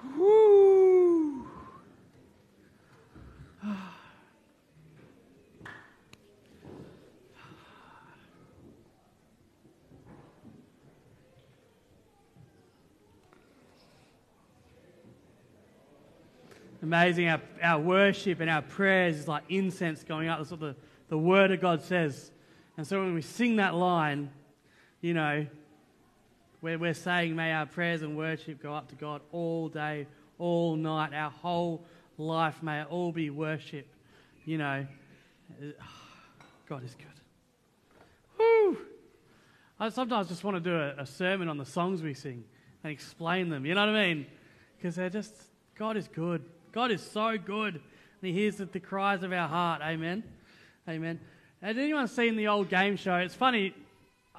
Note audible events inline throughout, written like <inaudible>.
<sighs> Amazing. Our, our worship and our prayers is like incense going up. That's what the, the Word of God says. And so when we sing that line, you know, we're, we're saying, may our prayers and worship go up to God all day, all night, our whole life, may it all be worship. You know, <sighs> God is good. Woo! I sometimes just want to do a, a sermon on the songs we sing and explain them. You know what I mean? Because they're just, God is good. God is so good. And He hears the, the cries of our heart. Amen. Amen. Has anyone seen the old game show? It's funny.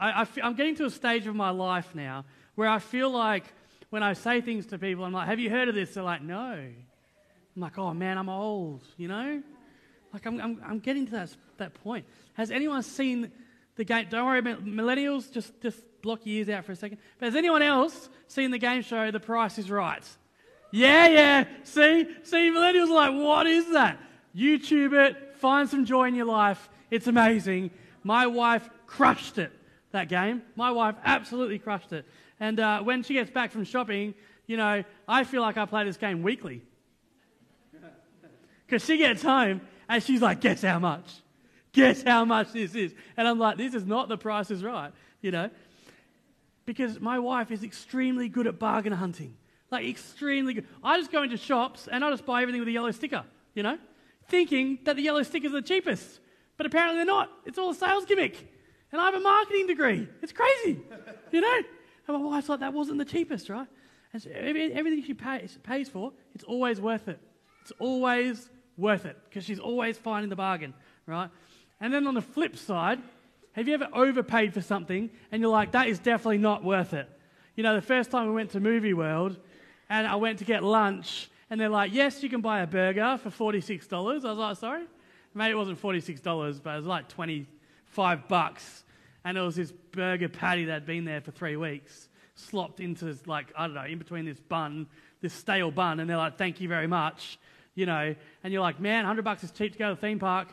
I, I'm getting to a stage of my life now where I feel like when I say things to people, I'm like, have you heard of this? They're like, no. I'm like, oh man, I'm old, you know? Like, I'm, I'm, I'm getting to that, that point. Has anyone seen the game? Don't worry about millennials, just, just block your ears out for a second. But has anyone else seen the game show The Price is Right? Yeah, yeah. See? See, millennials are like, what is that? YouTube it, find some joy in your life. It's amazing. My wife crushed it, that game. My wife absolutely crushed it. And uh, when she gets back from shopping, you know, I feel like I play this game weekly. <laughs> Because she gets home and she's like, guess how much? Guess how much this is? And I'm like, this is not the price is right, you know? Because my wife is extremely good at bargain hunting. Like, extremely good. I just go into shops and I just buy everything with a yellow sticker, you know? Thinking that the yellow stickers are the cheapest. But apparently they're not. It's all a sales gimmick. And I have a marketing degree. It's crazy, you know? And my wife's like, that wasn't the cheapest, right? And so everything she pays, pays for, it's always worth it. It's always worth it because she's always finding the bargain, right? And then on the flip side, have you ever overpaid for something and you're like, that is definitely not worth it? You know, the first time we went to Movie World and I went to get lunch and they're like, yes, you can buy a burger for $46. I was like, sorry? Maybe it wasn't $46, but it was like 25 bucks. And it was this burger patty that had been there for three weeks, slopped into like, I don't know, in between this bun, this stale bun. And they're like, thank you very much, you know. And you're like, man, 100 bucks is cheap to go to the theme park.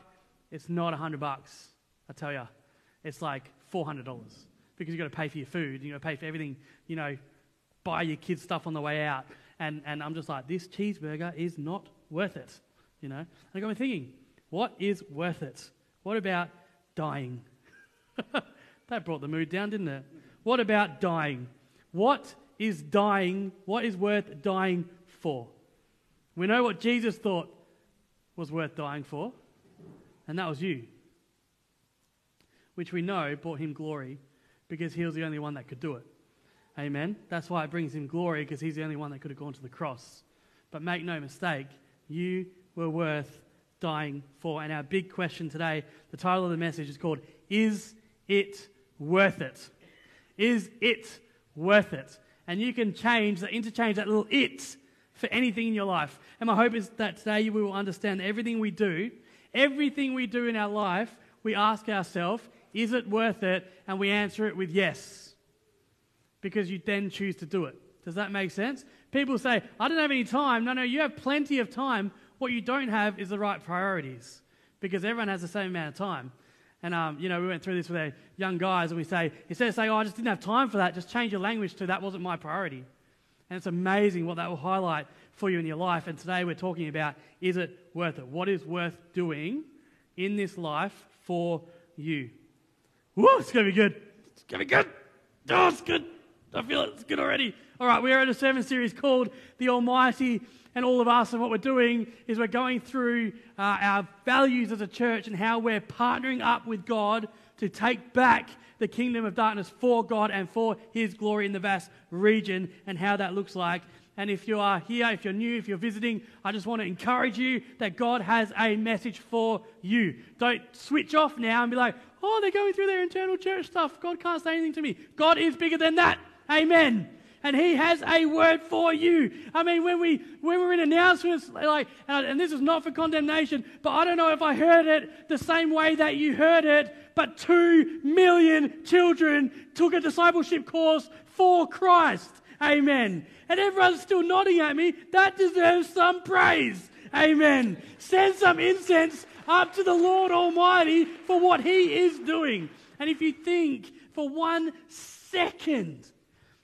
It's not 100 bucks, I tell you. It's like $400 because you've got to pay for your food, you've got to pay for everything, you know, buy your kids stuff on the way out. And, and I'm just like, this cheeseburger is not worth it, you know. And I got me thinking, what is worth it? What about dying? <laughs> that brought the mood down, didn't it? What about dying? What is dying? What is worth dying for? We know what Jesus thought was worth dying for, and that was you, which we know brought him glory because he was the only one that could do it. Amen. That's why it brings him glory because he's the only one that could have gone to the cross. But make no mistake, you were worth dying for. And our big question today, the title of the message is called Is It Worth It? Is it worth it? And you can change, that, interchange that little it for anything in your life. And my hope is that today we will understand that everything we do, everything we do in our life, we ask ourselves, is it worth it? And we answer it with yes because you then choose to do it. Does that make sense? People say, I don't have any time. No, no, you have plenty of time. What you don't have is the right priorities because everyone has the same amount of time. And, um, you know, we went through this with our young guys and we say, instead of saying, oh, I just didn't have time for that, just change your language to that wasn't my priority. And it's amazing what that will highlight for you in your life. And today we're talking about is it worth it? What is worth doing in this life for you? Whoa, it's going to be good. It's going to be good. Oh, it's good. I feel it's good already. All right, we are in a sermon series called The Almighty and All of Us. And what we're doing is we're going through uh, our values as a church and how we're partnering up with God to take back the kingdom of darkness for God and for His glory in the Vasse region and how that looks like. And if you are here, if you're new, if you're visiting, I just want to encourage you that God has a message for you. Don't switch off now and be like, oh, they're going through their internal church stuff. God can't say anything to me. God is bigger than that. Amen. And he has a word for you. I mean, when we when we're in announcements, like, and this is not for condemnation, but I don't know if I heard it the same way that you heard it. But two million children took a discipleship course for Christ. Amen. and everyone's still nodding at me, that deserves some praise. Amen. Send some incense up to the Lord Almighty for what He is doing. And if you think for one second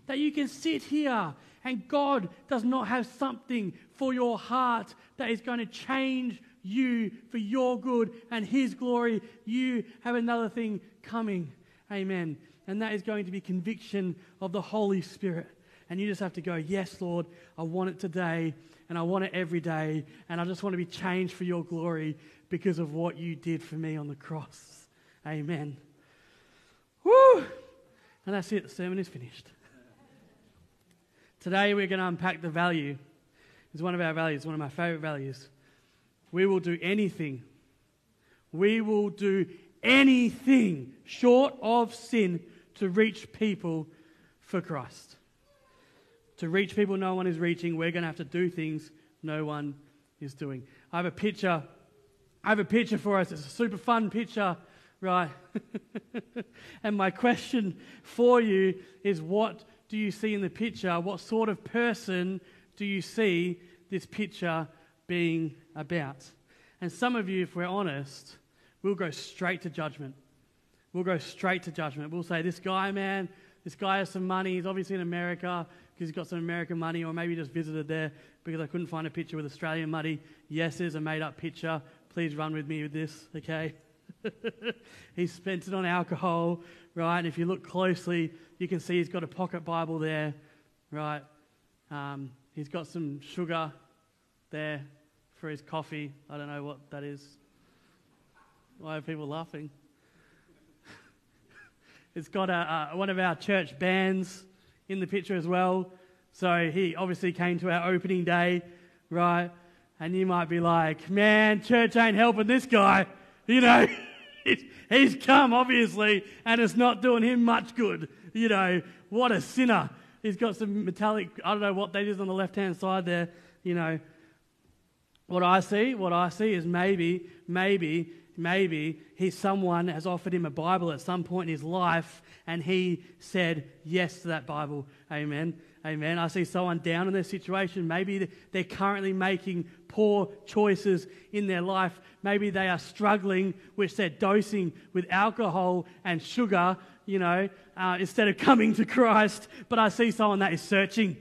that you can sit here and God does not have something for your heart that is going to change you for your good and His glory, you have another thing coming. Amen. And that is going to be conviction of the Holy Spirit. And you just have to go, Yes, Lord, I want it today and I want it every day. And I just want to be changed for your glory because of what you did for me on the cross. Amen. Woo! And that's it. The sermon is finished. Today we're going to unpack the value. It's one of our values, one of my favorite values. We will do anything. We will do anything short of sin to reach people for Christ. To reach people no one is reaching, we're going to have to do things no one is doing. I have a picture. I have a picture for us. It's a super fun picture, right? <laughs> and my question for you is what do you see in the picture? What sort of person do you see this picture being about? And some of you, if we're honest, we'll go straight to judgment. We'll go straight to judgment. We'll say, This guy, man, this guy has some money. He's obviously in America because he's got some American money, or maybe just visited there because I couldn't find a picture with Australian money. Yes, there's a made up picture. Please run with me with this, okay? <laughs> he spent it on alcohol, right? And if you look closely, you can see he's got a pocket Bible there, right? Um, he's got some sugar there for his coffee. I don't know what that is. Why are people laughing? <laughs> it's got a, a, one of our church bands in the picture as well. So he obviously came to our opening day, right? And you might be like, man, church ain't helping this guy. You know, <laughs> he's come, obviously, and it's not doing him much good. You know, what a sinner. He's got some metallic, I don't know what that is on the left hand side there. You know, what I see, what I see is maybe, maybe maybe he's someone has offered him a Bible at some point in his life and he said yes to that Bible. Amen. Amen. I see someone down in their situation. Maybe they're currently making poor choices in their life. Maybe they are struggling with their dosing with alcohol and sugar, you know, uh, instead of coming to Christ. But I see someone that is searching.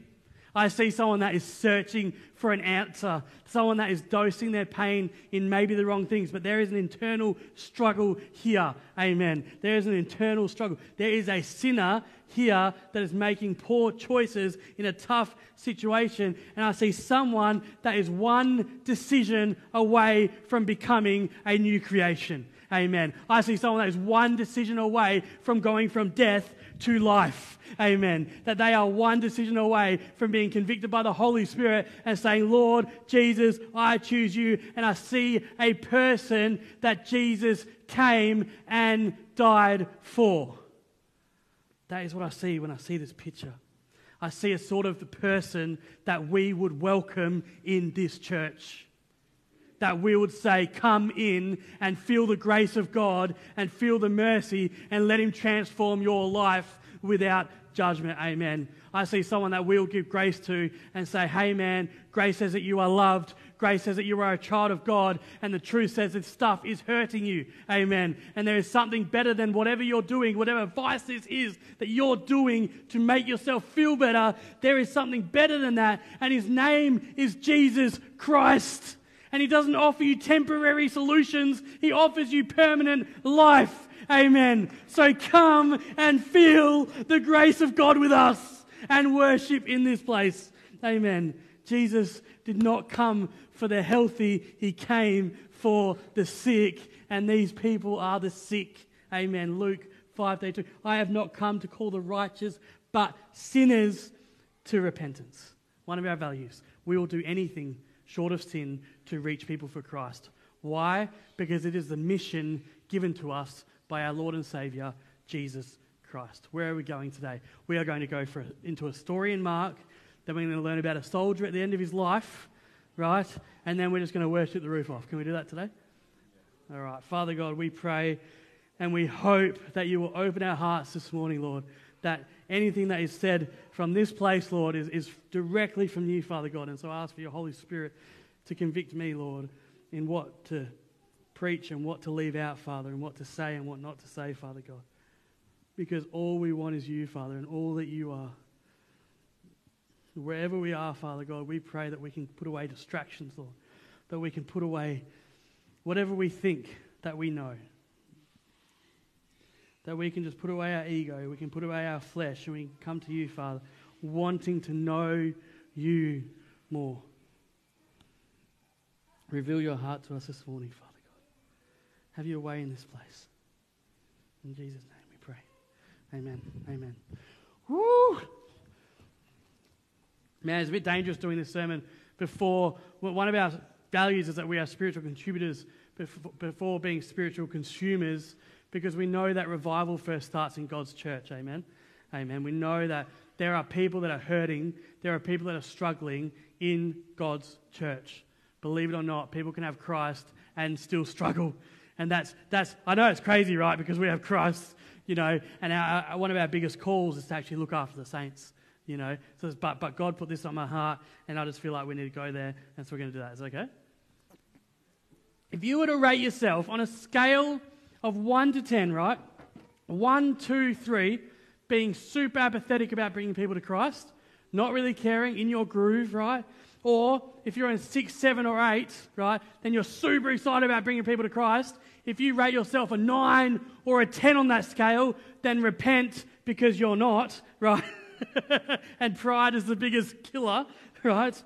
I see someone that is searching for an answer, someone that is dosing their pain in maybe the wrong things, but there is an internal struggle here. Amen. There is an internal struggle. There is a sinner here that is making poor choices in a tough situation, and I see someone that is one decision away from becoming a new creation. Amen. I see someone that is one decision away from going from death to life. Amen. That they are one decision away from being convicted by the Holy Spirit and saying, Lord Jesus, I choose you. And I see a person that Jesus came and died for. That is what I see when I see this picture. I see a sort of the person that we would welcome in this church that we would say, Come in and feel the grace of God and feel the mercy and let Him transform your life without judgment. Amen. I see someone that we'll give grace to and say, Hey, man, grace says that you are loved. Grace says that you are a child of God, and the truth says that stuff is hurting you. Amen. And there is something better than whatever you're doing, whatever vice this is that you're doing to make yourself feel better. There is something better than that, and His name is Jesus Christ and He doesn't offer you temporary solutions, He offers you permanent life. Amen. So come and feel the grace of God with us and worship in this place. Amen. Jesus did not come for the healthy, He came for the sick, and these people are the sick. Amen. Luke 5:32. I have not come to call the righteous, but sinners to repentance. One of our values. We will do anything short of sin to reach people for Christ. Why? Because it is the mission given to us by our Lord and Savior, Jesus Christ. Where are we going today? We are going to go for, into a story in Mark. Then we're going to learn about a soldier at the end of his life, right? And then we're just going to worship the roof off. Can we do that today? All right. Father God, we pray and we hope that you will open our hearts this morning, Lord, that anything that is said from this place, Lord, is, is directly from you, Father God. And so I ask for your Holy Spirit to convict me, Lord, in what to preach and what to leave out, Father, and what to say and what not to say, Father God. Because all we want is you, Father, and all that you are. Wherever we are, Father God, we pray that we can put away distractions, Lord, that we can put away whatever we think that we know. That we can just put away our ego, we can put away our flesh, and we can come to you, Father, wanting to know you more. Reveal your heart to us this morning, Father God. Have your way in this place. In Jesus' name we pray. Amen. Amen. Woo! Man, it's a bit dangerous doing this sermon before. One of our values is that we are spiritual contributors before being spiritual consumers because we know that revival first starts in God's church. Amen. Amen. We know that there are people that are hurting, there are people that are struggling in God's church. Believe it or not, people can have Christ and still struggle. And that's, that's I know it's crazy, right? Because we have Christ, you know, and our, one of our biggest calls is to actually look after the saints, you know. So, but, but God put this on my heart, and I just feel like we need to go there, and so we're going to do that. Is that okay? If you were to rate yourself on a scale of 1 to 10, right? 1, 2, 3, being super apathetic about bringing people to Christ, not really caring, in your groove, right? Or if you're in 6, 7, or 8, right, then you're super excited about bringing people to Christ. If you rate yourself a 9 or a 10 on that scale, then repent because you're not, right? <laughs> and pride is the biggest killer, right?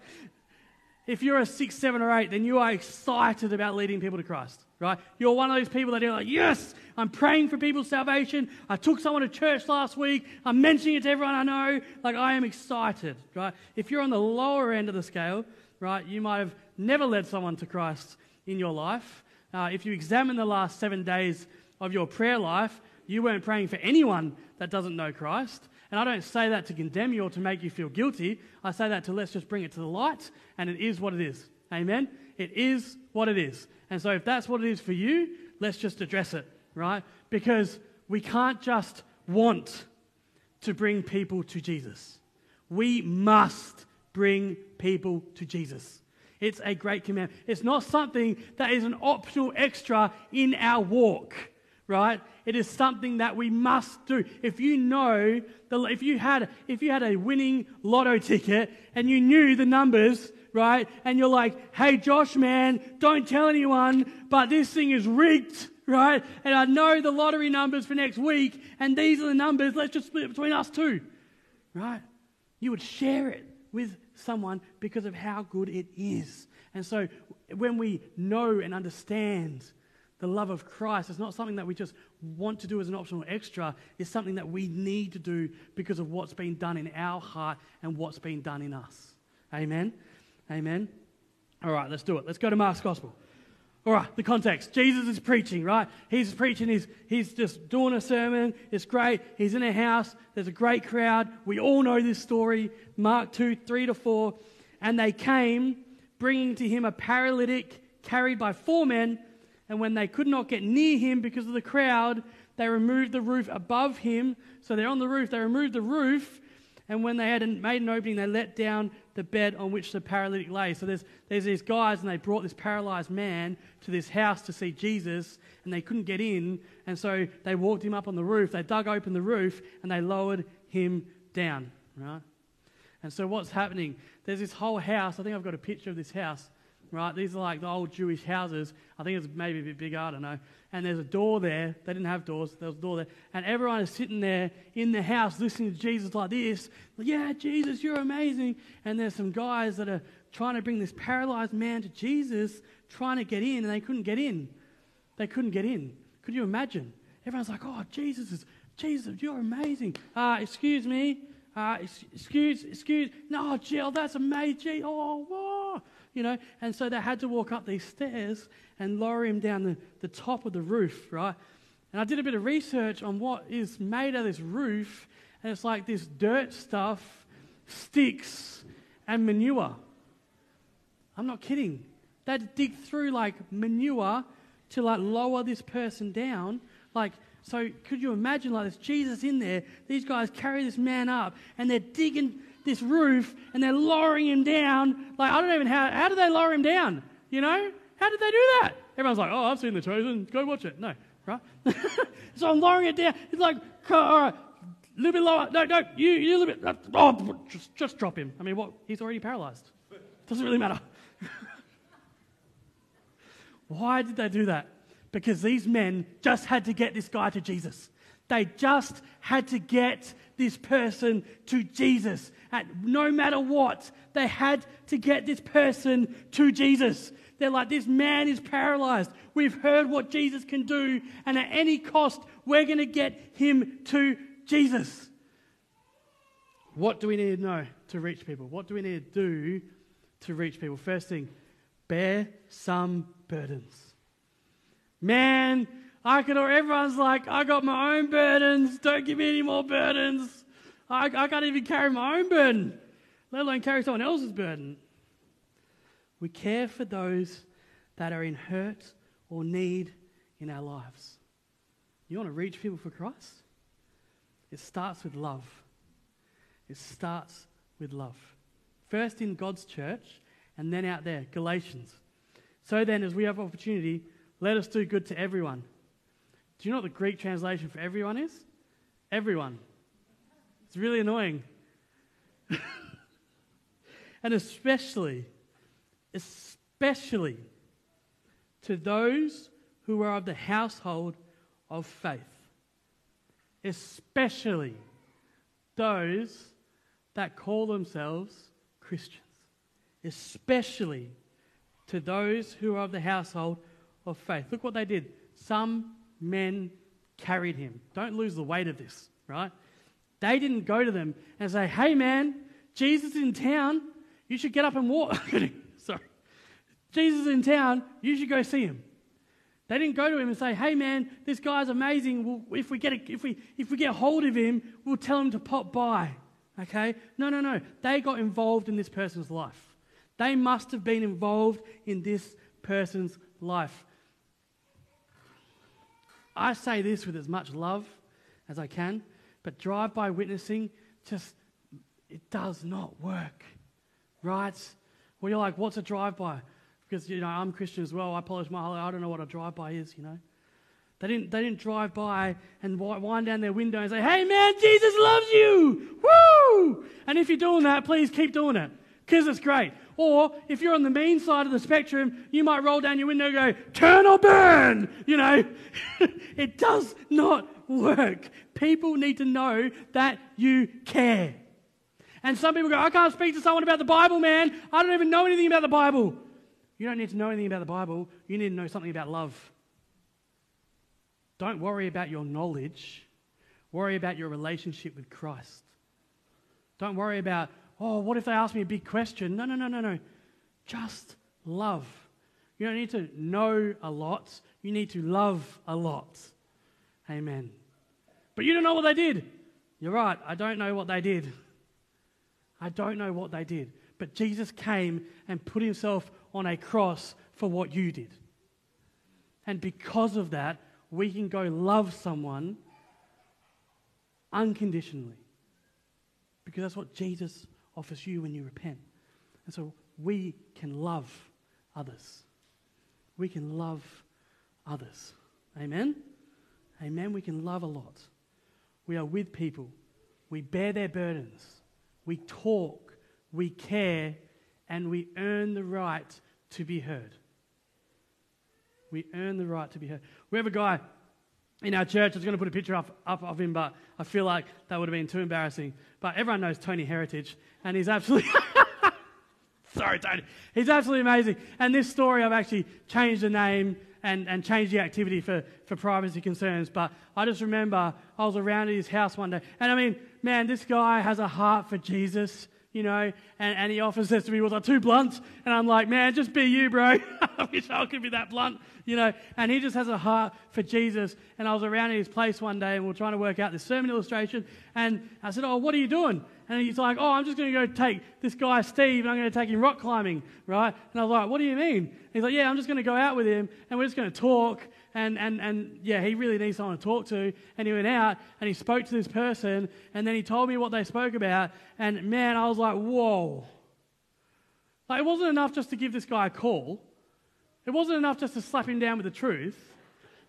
if you're a six, seven, or eight, then you are excited about leading people to Christ, right? You're one of those people that are like, yes, I'm praying for people's salvation. I took someone to church last week. I'm mentioning it to everyone I know. Like, I am excited, right? If you're on the lower end of the scale, right, you might have never led someone to Christ in your life. Uh, if you examine the last seven days of your prayer life, you weren't praying for anyone that doesn't know Christ. And I don't say that to condemn you or to make you feel guilty. I say that to let's just bring it to the light, and it is what it is. Amen? It is what it is. And so if that's what it is for you, let's just address it, right? Because we can't just want to bring people to Jesus. We must bring people to Jesus. It's a great command. It's not something that is an optional extra in our walk right? It is something that we must do. If you know, the, if you had, if you had a winning lotto ticket and you knew the numbers, right? And you're like, hey, Josh, man, don't tell anyone, but this thing is rigged, right? And I know the lottery numbers for next week, and these are the numbers. Let's just split it between us two, right? You would share it with someone because of how good it is. And so when we know and understand the love of Christ it's not something that we just want to do as an optional extra. It's something that we need to do because of what's been done in our heart and what's been done in us. Amen? Amen? All right, let's do it. Let's go to Mark's Gospel. All right, the context. Jesus is preaching, right? He's preaching, he's, he's just doing a sermon. It's great. He's in a house. There's a great crowd. We all know this story. Mark 2, 3 to 4. And they came, bringing to him a paralytic carried by four men and when they could not get near him because of the crowd, they removed the roof above him. So they're on the roof. They removed the roof. And when they had made an opening, they let down the bed on which the paralytic lay. So there's, there's these guys, and they brought this paralyzed man to this house to see Jesus, and they couldn't get in. And so they walked him up on the roof. They dug open the roof, and they lowered him down, right? And so what's happening? There's this whole house. I think I've got a picture of this house right? These are like the old Jewish houses. I think it's maybe a bit bigger, I don't know. And there's a door there. They didn't have doors, there was a door there. And everyone is sitting there in the house listening to Jesus like this. Yeah, Jesus, you're amazing. And there's some guys that are trying to bring this paralyzed man to Jesus, trying to get in, and they couldn't get in. They couldn't get in. Could you imagine? Everyone's like, oh, Jesus is, Jesus, you're amazing. Uh, excuse me. Uh, excuse, excuse. No, Jill, that's amazing. Oh, whoa you know. And so they had to walk up these stairs and lower him down the, the top of the roof, right? And I did a bit of research on what is made of this roof, and it's like this dirt stuff, sticks, and manure. I'm not kidding. They had to dig through like manure to like lower this person down. Like, So could you imagine like this Jesus in there? These guys carry this man up and they're digging this roof and they're lowering him down. Like I don't even how how do they lower him down? You know? How did they do that? Everyone's like, oh, I've seen The Chosen. Go watch it. No, right? <laughs> so I'm lowering it down. It's like, all right, a little bit lower. No, no, you, you a little bit. Uh, oh, just, just drop him. I mean, what? He's already paralyzed. Doesn't really matter. <laughs> Why did they do that? Because these men just had to get this guy to Jesus. They just had to get this person to Jesus. And no matter what, they had to get this person to Jesus. They're like, this man is paralyzed. We've heard what Jesus can do, and at any cost, we're going to get him to Jesus. What do we need to know to reach people? What do we need to do to reach people? First thing, bear some burdens. Man, I could, or everyone's like, I got my own burdens. Don't give me any more burdens. I, I can't even carry my own burden, let alone carry someone else's burden. We care for those that are in hurt or need in our lives. You want to reach people for Christ? It starts with love. It starts with love. First in God's church and then out there, Galatians. So then, as we have opportunity, let us do good to everyone. Do you know what the Greek translation for everyone is? Everyone. It's really annoying. <laughs> and especially especially to those who are of the household of faith. Especially those that call themselves Christians. Especially to those who are of the household of faith. Look what they did. Some men carried him. Don't lose the weight of this, right? They didn't go to them and say, hey man, Jesus in town. You should get up and walk. <laughs> Sorry. Jesus in town. You should go see him. They didn't go to him and say, "Hey, man, this guy's amazing. We'll, if we get a, if we if we get hold of him, we'll tell him to pop by." Okay? No, no, no. They got involved in this person's life. They must have been involved in this person's life. I say this with as much love as I can, but drive-by witnessing just it does not work. Right? Well, you're like, what's a drive-by? Because, you know, I'm Christian as well. I polish my holy I don't know what a drive-by is, you know. They didn't, they didn't drive by and wind down their window and say, hey, man, Jesus loves you. Woo! And if you're doing that, please keep doing it because it's great. Or if you're on the mean side of the spectrum, you might roll down your window and go, turn or burn. You know, <laughs> it does not work. People need to know that you care. And some people go, I can't speak to someone about the Bible, man. I don't even know anything about the Bible. You don't need to know anything about the Bible. You need to know something about love. Don't worry about your knowledge. Worry about your relationship with Christ. Don't worry about, oh, what if they ask me a big question? No, no, no, no, no. Just love. You don't need to know a lot. You need to love a lot. Amen. But you don't know what they did. You're right. I don't know what they did. I don't know what they did. But Jesus came and put himself on a cross for what you did. And because of that, we can go love someone unconditionally. Because that's what Jesus offers you when you repent. And so we can love others. We can love others. Amen? Amen. We can love a lot. We are with people. We bear their burdens we talk, we care, and we earn the right to be heard. We earn the right to be heard. We have a guy in our church. I was going to put a picture up, up of him, but I feel like that would have been too embarrassing. But everyone knows Tony Heritage, and he's absolutely. <laughs> Sorry, Tony. He's absolutely amazing. And this story, I've actually changed the name and, and changed the activity for, for privacy concerns. But I just remember I was around at his house one day. And I mean, man, this guy has a heart for Jesus, you know, and, and he offers this to me. Was I too blunt? And I'm like, man, just be you, bro. <laughs> I wish I could be that blunt, you know. And he just has a heart for Jesus. And I was around in his place one day and we are trying to work out this sermon illustration. And I said, Oh, what are you doing? And he's like, Oh, I'm just going to go take this guy, Steve, and I'm going to take him rock climbing, right? And I was like, What do you mean? And he's like, Yeah, I'm just going to go out with him and we're just going to talk. And, and, and yeah, he really needs someone to talk to. And he went out and he spoke to this person. And then he told me what they spoke about. And man, I was like, Whoa. Like, it wasn't enough just to give this guy a call. It wasn't enough just to slap him down with the truth.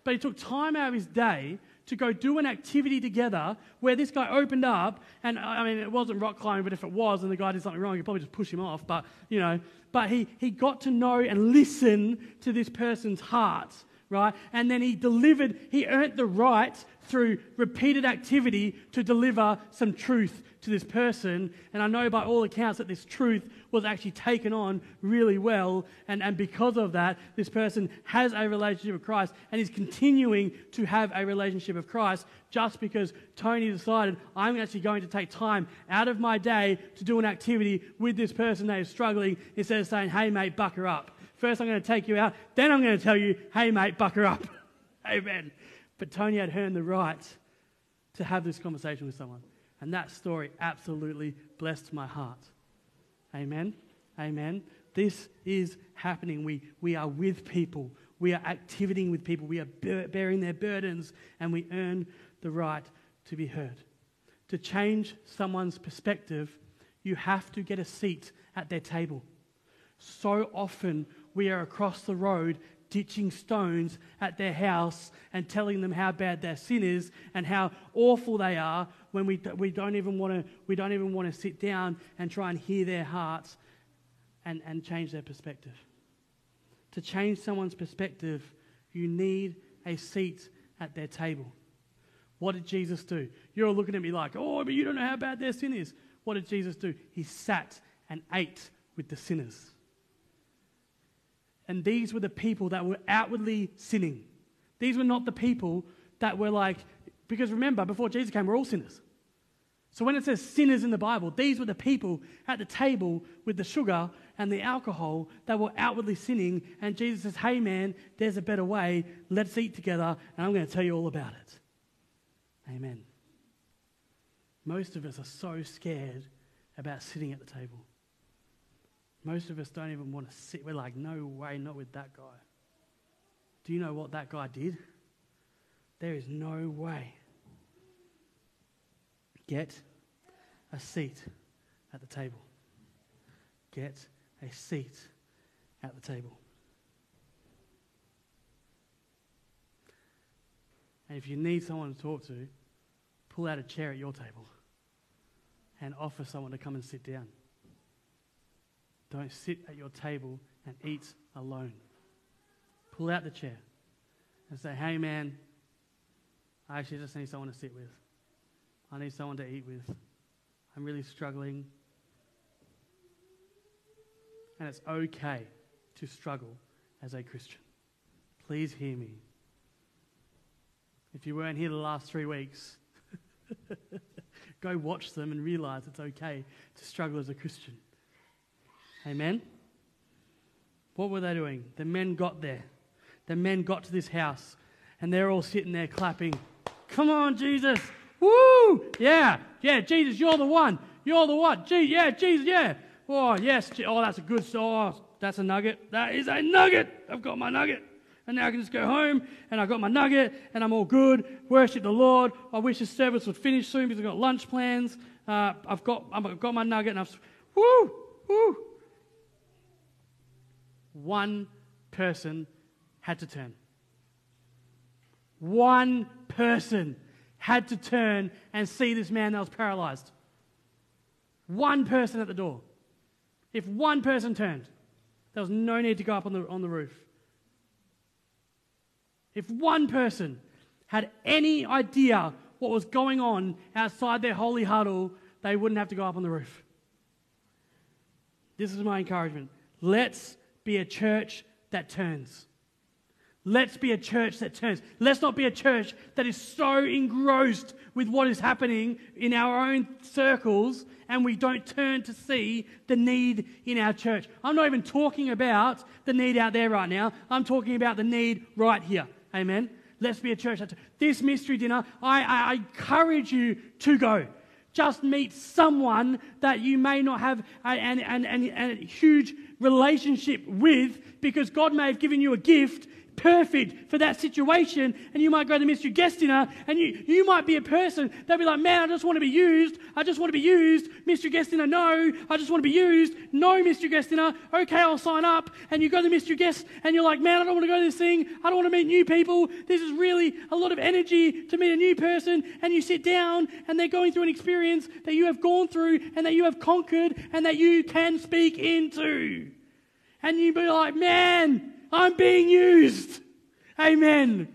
But he took time out of his day to go do an activity together where this guy opened up, and I mean, it wasn't rock climbing, but if it was and the guy did something wrong, he'd probably just push him off. But, you know, but he, he got to know and listen to this person's heart, right? And then he delivered, he earned the right through repeated activity to deliver some truth to this person. And I know by all accounts that this truth was actually taken on really well. And, and because of that, this person has a relationship with Christ and is continuing to have a relationship with Christ just because Tony decided I'm actually going to take time out of my day to do an activity with this person that is struggling instead of saying, hey, mate, buck her up. First, I'm going to take you out. Then I'm going to tell you, hey, mate, bucker up. <laughs> Amen. But Tony had earned the right to have this conversation with someone. And that story absolutely blessed my heart. Amen. Amen. This is happening. We, we are with people. We are activating with people. We are bearing their burdens, and we earn the right to be heard. To change someone's perspective, you have to get a seat at their table. So often, we are across the road ditching stones at their house and telling them how bad their sin is and how awful they are when we, we don't even want to we don't even want to sit down and try and hear their hearts and, and change their perspective. To change someone's perspective, you need a seat at their table. What did Jesus do? You're looking at me like, oh, but you don't know how bad their sin is. What did Jesus do? He sat and ate with the sinners. And these were the people that were outwardly sinning. These were not the people that were like, because remember, before Jesus came, we're all sinners. So when it says sinners in the Bible, these were the people at the table with the sugar and the alcohol that were outwardly sinning. And Jesus says, hey man, there's a better way. Let's eat together, and I'm going to tell you all about it. Amen. Most of us are so scared about sitting at the table. Most of us don't even want to sit. We're like, no way, not with that guy. Do you know what that guy did? There is no way. Get a seat at the table. Get a seat at the table. And if you need someone to talk to, pull out a chair at your table and offer someone to come and sit down. Don't sit at your table and eat alone. Pull out the chair and say, hey man, I actually just need someone to sit with. I need someone to eat with. I'm really struggling. And it's okay to struggle as a Christian. Please hear me. If you weren't here the last three weeks, <laughs> go watch them and realize it's okay to struggle as a Christian. Amen? What were they doing? The men got there. The men got to this house and they're all sitting there clapping. Come on, Jesus. Woo! Yeah, yeah, Jesus, you're the one. You're the one. Gee, yeah, Jesus, yeah. Oh, yes. Oh, that's a good oh, That's a nugget. That is a nugget. I've got my nugget. And now I can just go home and I've got my nugget and I'm all good. Worship the Lord. I wish this service would finish soon because I've got lunch plans. Uh, I've, got, I've got my nugget and I've. Woo! Woo! One person had to turn. One person had to turn and see this man that was paralyzed. One person at the door. If one person turned, there was no need to go up on the, on the roof. If one person had any idea what was going on outside their holy huddle, they wouldn't have to go up on the roof. This is my encouragement. Let's be a church that turns. Let's be a church that turns. Let's not be a church that is so engrossed with what is happening in our own circles and we don't turn to see the need in our church. I'm not even talking about the need out there right now. I'm talking about the need right here. Amen. Let's be a church. That, this mystery dinner, I, I, I encourage you to go. Just meet someone that you may not have a, huge relationship with because God may have given you a gift perfect for that situation. And you might go to mystery guest dinner and you, you might be a person, they'll be like, man, I just want to be used. I just want to be used. Mystery guest dinner, no. I just want to be used. No mystery guest dinner. Okay, I'll sign up. And you go to mystery guest and you're like, man, I don't want to go to this thing. I don't want to meet new people. This is really a lot of energy to meet a new person. And you sit down and they're going through an experience that you have gone through and that you have conquered and that you can speak into. And you be like, man, I'm being used. Amen.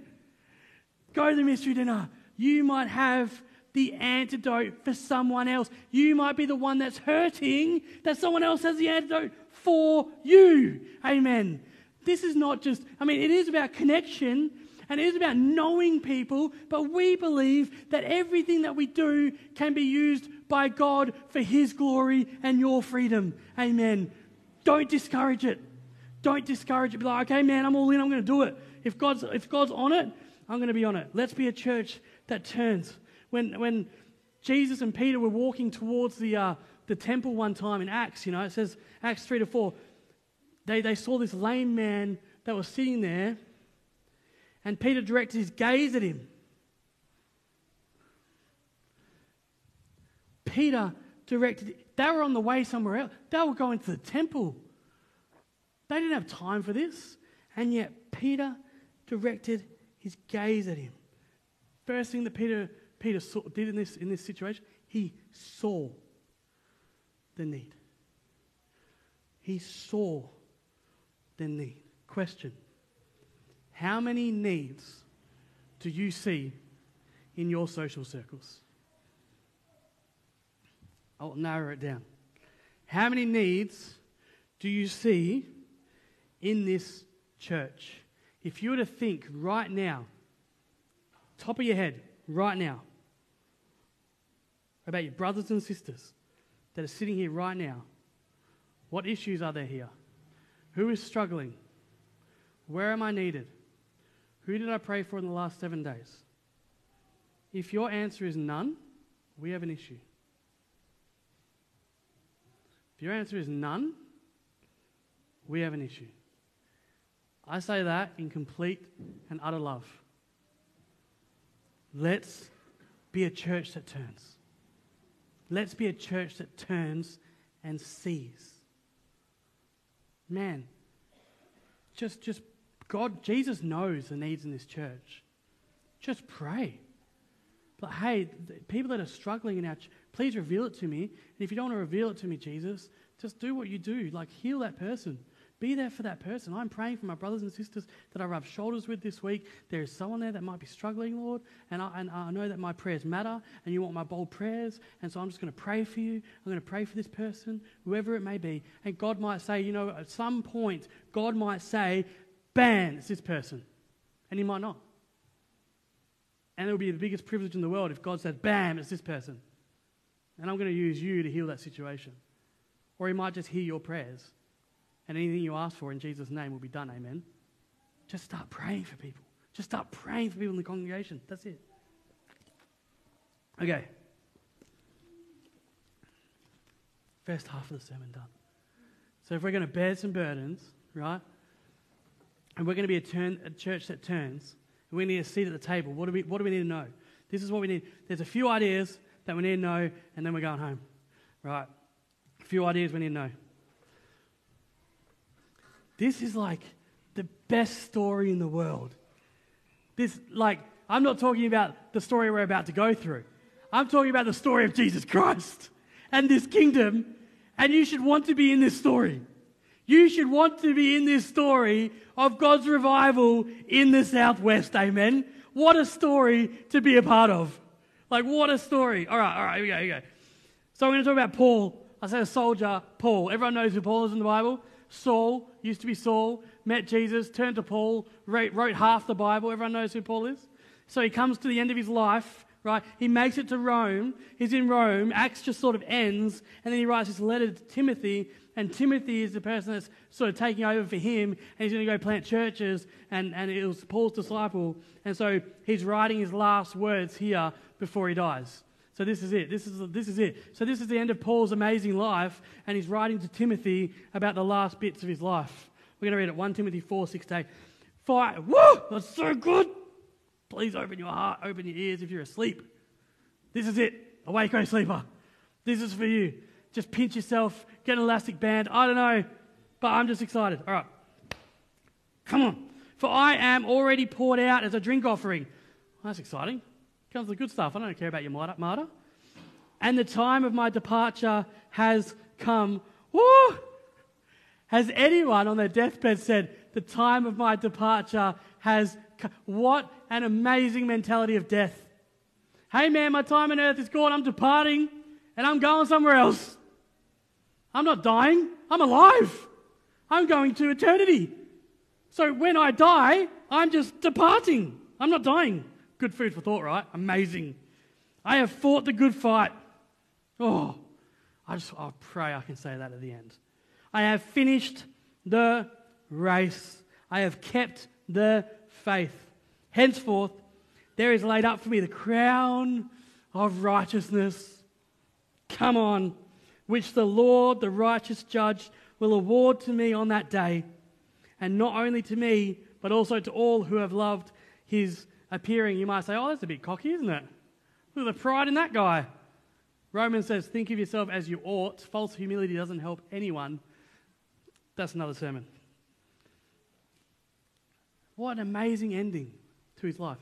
Go to the mystery dinner. You might have the antidote for someone else. You might be the one that's hurting, that someone else has the antidote for you. Amen. This is not just, I mean, it is about connection and it is about knowing people, but we believe that everything that we do can be used by God for His glory and your freedom. Amen. Don't discourage it. Don't discourage it. Be like, okay, man, I'm all in. I'm going to do it. If God's, if God's on it, I'm going to be on it. Let's be a church that turns. When, when Jesus and Peter were walking towards the, uh, the temple one time in Acts, you know, it says, Acts 3 to 4, they, they saw this lame man that was sitting there, and Peter directed his gaze at him. Peter directed, they were on the way somewhere else. They were going to the temple. They didn't have time for this. And yet, Peter directed his gaze at him. First thing that Peter, Peter saw, did in this, in this situation, he saw the need. He saw the need. Question How many needs do you see in your social circles? I'll narrow it down. How many needs do you see in this church, if you were to think right now, top of your head, right now, about your brothers and sisters that are sitting here right now, what issues are there here? Who is struggling? Where am I needed? Who did I pray for in the last seven days? If your answer is none, we have an issue. If your answer is none, we have an issue. I say that in complete and utter love. Let's be a church that turns. Let's be a church that turns and sees. Man, just, just God, Jesus knows the needs in this church. Just pray. But hey, people that are struggling in our church, please reveal it to me. And if you don't want to reveal it to me, Jesus, just do what you do. Like heal that person. Be there for that person. I'm praying for my brothers and sisters that I rub shoulders with this week. There is someone there that might be struggling, Lord, and I, and I know that my prayers matter, and you want my bold prayers, and so I'm just going to pray for you. I'm going to pray for this person, whoever it may be. And God might say, you know, at some point, God might say, bam, it's this person. And He might not. And it would be the biggest privilege in the world if God said, bam, it's this person. And I'm going to use you to heal that situation. Or He might just hear your prayers and anything you ask for in Jesus' name will be done. Amen. Just start praying for people. Just start praying for people in the congregation. That's it. Okay. First half of the sermon done. So if we're going to bear some burdens, right, and we're going to be a, turn, a church that turns, and we need a seat at the table, what do, we, what do we need to know? This is what we need. There's a few ideas that we need to know, and then we're going home. Right? A few ideas we need to know. This is like the best story in the world. This, like, I'm not talking about the story we're about to go through. I'm talking about the story of Jesus Christ and this kingdom, and you should want to be in this story. You should want to be in this story of God's revival in the Southwest. Amen. What a story to be a part of. Like, what a story. All right, all right, here we go, here we go. So, we're going to talk about Paul. I said a soldier, Paul. Everyone knows who Paul is in the Bible. Saul, used to be Saul, met Jesus, turned to Paul, wrote, wrote half the Bible. Everyone knows who Paul is? So he comes to the end of his life, right? He makes it to Rome. He's in Rome. Acts just sort of ends. And then he writes this letter to Timothy. And Timothy is the person that's sort of taking over for him. And he's going to go plant churches. And, and it was Paul's disciple. And so he's writing his last words here before he dies. So this is it. This is, this is it. So this is the end of Paul's amazing life. And he's writing to Timothy about the last bits of his life. We're going to read it 1 Timothy 4 6 8. Fire. Woo! That's so good. Please open your heart, open your ears if you're asleep. This is it. Awake, O sleeper. This is for you. Just pinch yourself, get an elastic band. I don't know, but I'm just excited. All right. Come on. For I am already poured out as a drink offering. That's exciting. Comes the good stuff. I don't care about your martyr. And the time of my departure has come. Woo! Has anyone on their deathbed said, The time of my departure has come? What an amazing mentality of death. Hey man, my time on earth is gone. I'm departing and I'm going somewhere else. I'm not dying, I'm alive. I'm going to eternity. So when I die, I'm just departing. I'm not dying. Good food for thought, right? Amazing. I have fought the good fight. Oh, I just I pray I can say that at the end. I have finished the race. I have kept the faith. Henceforth, there is laid up for me the crown of righteousness. Come on, which the Lord, the righteous judge, will award to me on that day. And not only to me, but also to all who have loved his appearing. You might say, oh, that's a bit cocky, isn't it? Look at the pride in that guy. Romans says, think of yourself as you ought. False humility doesn't help anyone. That's another sermon. What an amazing ending to his life.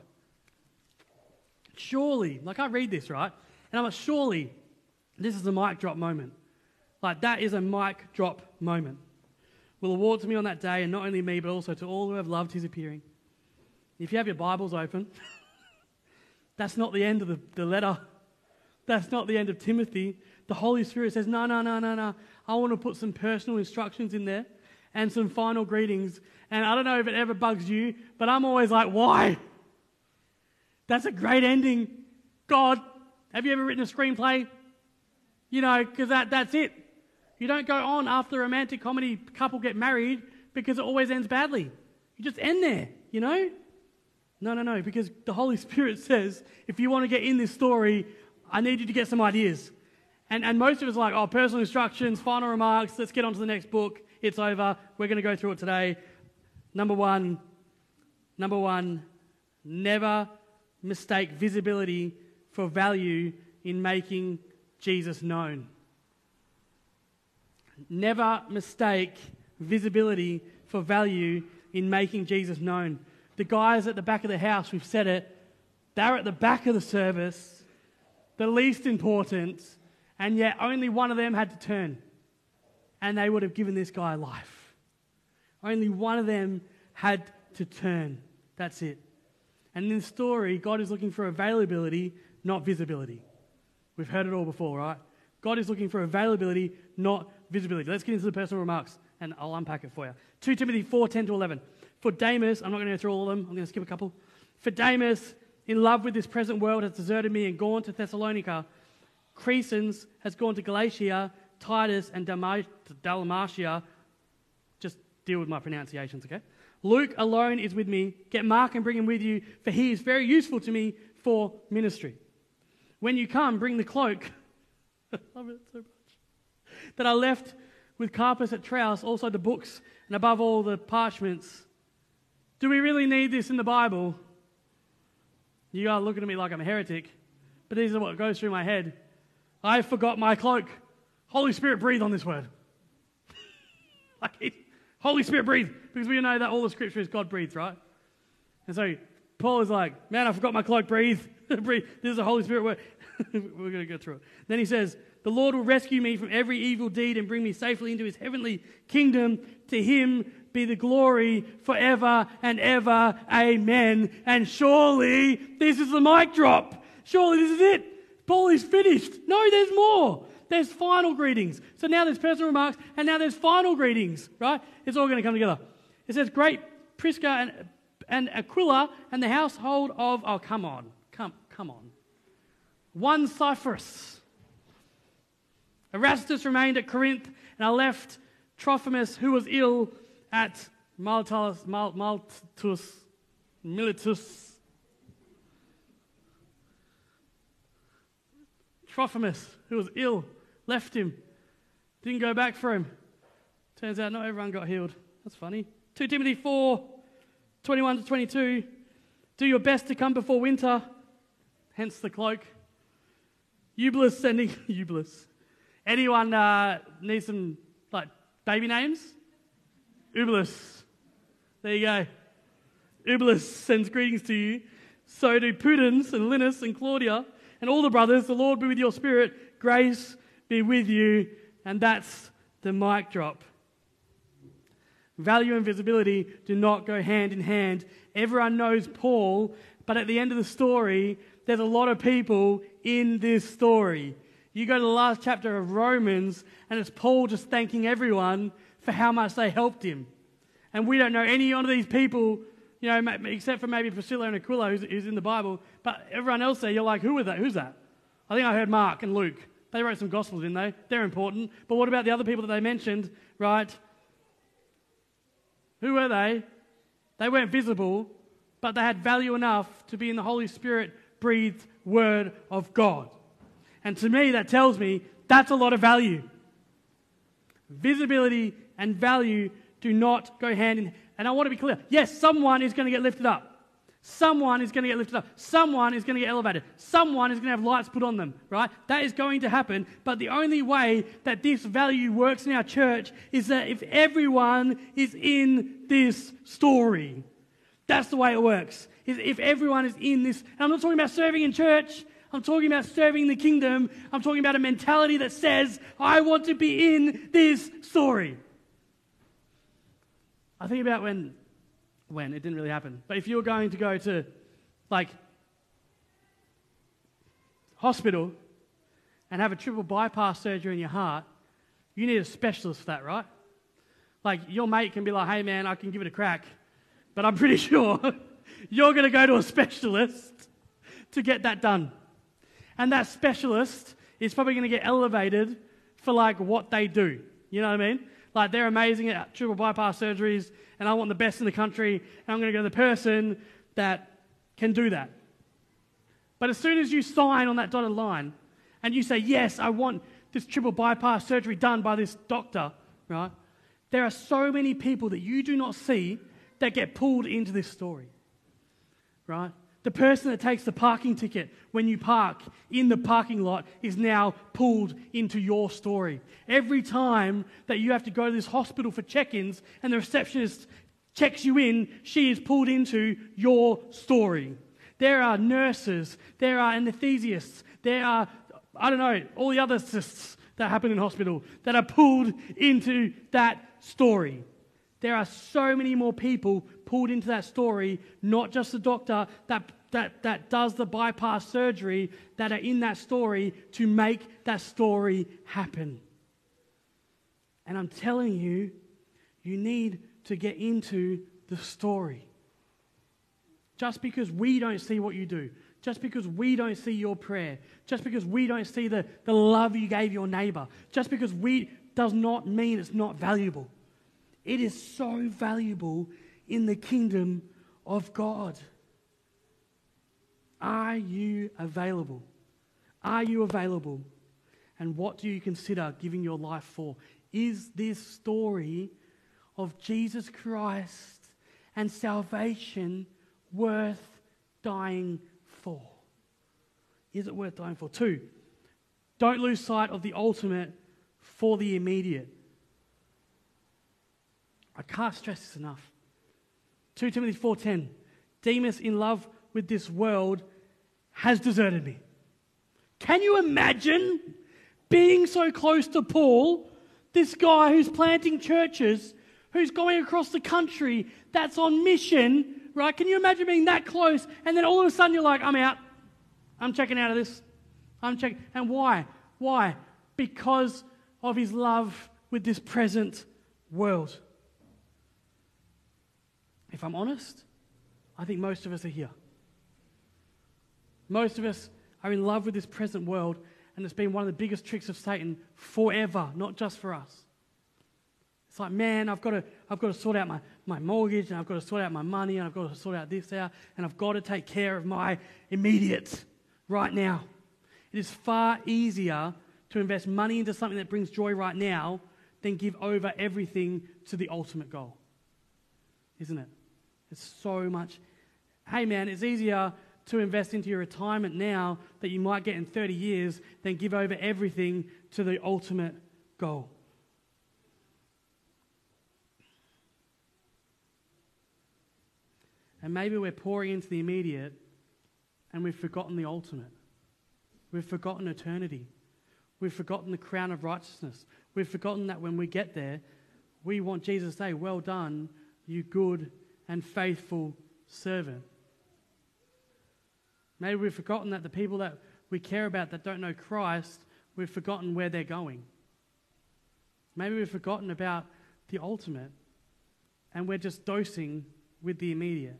Surely, like I read this, right? And I'm like, surely this is a mic drop moment. Like that is a mic drop moment. Will award to me on that day, and not only me, but also to all who have loved his appearing. If you have your Bibles open, <laughs> that's not the end of the, the letter. That's not the end of Timothy. The Holy Spirit says, No, no, no, no, no. I want to put some personal instructions in there and some final greetings. And I don't know if it ever bugs you, but I'm always like, Why? That's a great ending. God, have you ever written a screenplay? You know, because that, that's it. You don't go on after a romantic comedy couple get married because it always ends badly. You just end there, you know? No, no, no, because the Holy Spirit says if you want to get in this story, I need you to get some ideas. And, and most of us like, oh, personal instructions, final remarks, let's get on to the next book. It's over. We're going to go through it today. Number one, number one, never mistake visibility for value in making Jesus known. Never mistake visibility for value in making Jesus known. The guys at the back of the house, we've said it, they're at the back of the service, the least important, and yet only one of them had to turn. And they would have given this guy life. Only one of them had to turn. That's it. And in the story, God is looking for availability, not visibility. We've heard it all before, right? God is looking for availability, not visibility. Let's get into the personal remarks, and I'll unpack it for you. 2 Timothy 4 10 to 11. For Demas, I'm not going to go through all of them, I'm going to skip a couple. For Demas, in love with this present world, has deserted me and gone to Thessalonica. Crescens has gone to Galatia. Titus and Dalmatia. Just deal with my pronunciations, okay? Luke alone is with me. Get Mark and bring him with you, for he is very useful to me for ministry. When you come, bring the cloak. I <laughs> love it so much. That I left with Carpus at Troas, also the books, and above all the parchments. Do we really need this in the Bible? You are looking at me like I'm a heretic, but these are what goes through my head. I forgot my cloak. Holy Spirit, breathe on this word. <laughs> like Holy Spirit, breathe. Because we know that all the scripture is God breathed, right? And so Paul is like, man, I forgot my cloak, breathe. <laughs> breathe. This is a Holy Spirit word. <laughs> We're going to go through it. Then he says, The Lord will rescue me from every evil deed and bring me safely into his heavenly kingdom. To him be the glory forever and ever. Amen. And surely this is the mic drop. Surely this is it. Paul is finished. No, there's more. there's final greetings. So now there's personal remarks, and now there's final greetings, right? It's all going to come together. It says, Great Prisca and, and Aquila and the household of, oh, come on, come, come on. One Cyprus. Erastus remained at Corinth, and I left Trophimus, who was ill at Maltus, Mal, Maltus, Miletus. Trophimus, who was ill, left him, didn't go back for him. Turns out not everyone got healed. That's funny. 2 Timothy 4 21 to 22. Do your best to come before winter, hence the cloak. Eubulus sending, <laughs> Eubulus. Anyone uh, need some like baby names? Eubulus. There you go. Eubulus sends greetings to you. So do Pudens and Linus and Claudia and all the brothers. The Lord be with your spirit. Grace be with you. And that's the mic drop. Value and visibility do not go hand in hand. Everyone knows Paul, but at the end of the story, there's a lot of people in this story. You go to the last chapter of Romans, and it's Paul just thanking everyone for how much they helped him. And we don't know any of these people, you know, except for maybe Priscilla and Aquila, who's, who's in the Bible. But everyone else there, you're like, who are that? Who's that? I think I heard Mark and Luke. They wrote some Gospels, didn't they? They're important. But what about the other people that they mentioned, right? Who were they? They weren't visible, but they had value enough to be in the Holy Spirit breathed Word of God. And to me, that tells me that's a lot of value. Visibility and value do not go hand in hand. And I want to be clear yes, someone is going to get lifted up. Someone is going to get lifted up. Someone is going to get elevated. Someone is going to have lights put on them, right? That is going to happen. But the only way that this value works in our church is that if everyone is in this story. That's the way it works. If everyone is in this, and I'm not talking about serving in church. I'm talking about serving the kingdom. I'm talking about a mentality that says, I want to be in this story. I think about when when it didn't really happen. But if you were going to go to like hospital and have a triple bypass surgery in your heart, you need a specialist for that, right? Like your mate can be like, hey man, I can give it a crack, but I'm pretty <laughs> sure you're going to go to a specialist to get that done. And that specialist is probably going to get elevated for like what they do. You know what I mean? Like they're amazing at triple bypass surgeries, and I want the best in the country, and I'm going to go to the person that can do that. But as soon as you sign on that dotted line and you say, Yes, I want this triple bypass surgery done by this doctor, right? There are so many people that you do not see that get pulled into this story, right? The person that takes the parking ticket when you park in the parking lot is now pulled into your story. Every time that you have to go to this hospital for check ins and the receptionist checks you in, she is pulled into your story. There are nurses, there are anesthesiasts, there are, I don't know, all the other cysts that happen in hospital that are pulled into that story. There are so many more people pulled into that story, not just the doctor that, that, that does the bypass surgery, that are in that story to make that story happen. And I'm telling you, you need to get into the story. Just because we don't see what you do, just because we don't see your prayer, just because we don't see the, the love you gave your neighbor, just because we does not mean it's not valuable. It is so valuable in the kingdom of God. Are you available? Are you available? And what do you consider giving your life for? Is this story of Jesus Christ and salvation worth dying for? Is it worth dying for? Two, don't lose sight of the ultimate for the immediate. I can't stress this enough. 2 Timothy 4:10 Demas in love with this world has deserted me. Can you imagine being so close to Paul, this guy who's planting churches, who's going across the country, that's on mission, right? Can you imagine being that close and then all of a sudden you're like, I'm out. I'm checking out of this. I'm checking. And why? Why? because of his love with this present world. If I'm honest, I think most of us are here. Most of us are in love with this present world, and it's been one of the biggest tricks of Satan forever, not just for us. It's like, man, I've got to, I've got to sort out my, my mortgage, and I've got to sort out my money, and I've got to sort out this out, and I've got to take care of my immediate right now. It is far easier to invest money into something that brings joy right now than give over everything to the ultimate goal. Isn't it? It's so much. Hey, man, it's easier to invest into your retirement now that you might get in 30 years than give over everything to the ultimate goal. And maybe we're pouring into the immediate and we've forgotten the ultimate. We've forgotten eternity. We've forgotten the crown of righteousness. We've forgotten that when we get there, we want Jesus to say, Well done, you good and faithful servant. Maybe we've forgotten that the people that we care about that don't know Christ, we've forgotten where they're going. Maybe we've forgotten about the ultimate and we're just dosing with the immediate.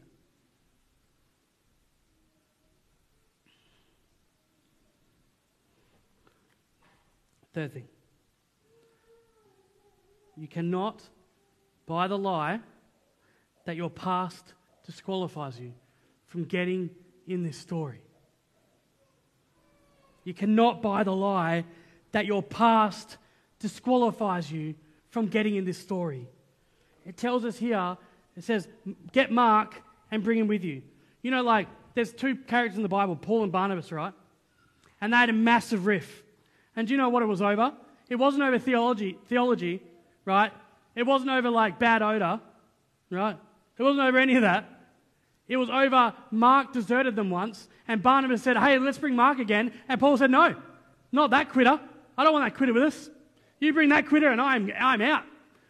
Third thing you cannot buy the lie that your past disqualifies you from getting in this story. You cannot buy the lie that your past disqualifies you from getting in this story. It tells us here, it says, get Mark and bring him with you. You know, like, there's two characters in the Bible, Paul and Barnabas, right? And they had a massive riff. And do you know what it was over? It wasn't over theology, theology, right? It wasn't over like bad odor, right? It wasn't over any of that. It was over Mark deserted them once, and Barnabas said, Hey, let's bring Mark again. And Paul said, No, not that quitter. I don't want that quitter with us. You bring that quitter, and I'm, I'm out.